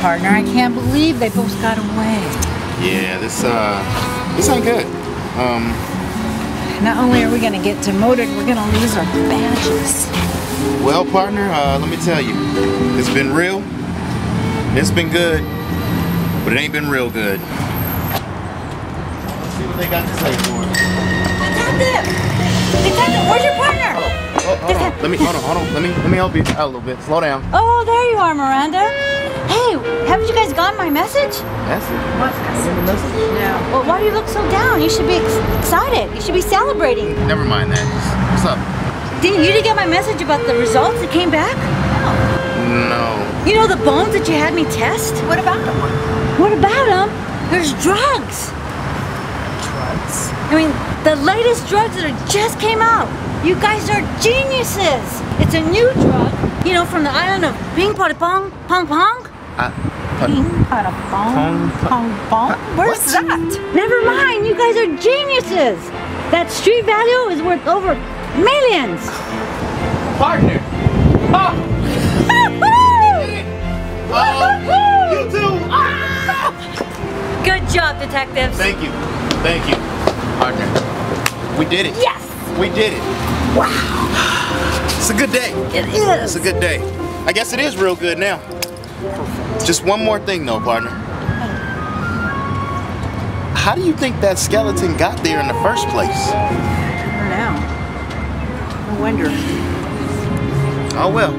partner. I can't believe they both got away. Yeah, this uh, this ain't good. Um, Not only are we gonna get demoted, we're gonna lose our badges. well, partner, uh, let me tell you, it's been real. It's been good, but it ain't been real good. Let's see what they got to say for us. Detective! Detective, where's your partner? Oh, hold on. Let me hold on, hold on. Let me let me help you out a little bit. Slow down. Oh, there you are, Miranda. Hey, haven't you guys gotten my message? Message. What message? No. Well, why do you look so down? You should be ex- excited. You should be celebrating. Never mind that. What's up? Didn't you didn't get my message about the results that came back? No. No. You know the bones that you had me test? What about them? What about them? There's drugs. Drugs? I mean, the latest drugs that are just came out. You guys are geniuses. It's a new drug, you know, from the island of Ping Pong Pong Pong Pong. Uh, Ping Pong Pong- Pong Pong. Where's that? Never mind. You guys are geniuses. That street value is worth over millions. partner. Woo-hoo! You too. Good job, detectives. Thank you. Thank you, partner. We did it. Yes, We did it. Wow. It's a good day. it It's a good day. I guess it is real good now. Just one more thing though, partner. How do you think that skeleton got there in the first place? For now. No wonder. Oh well.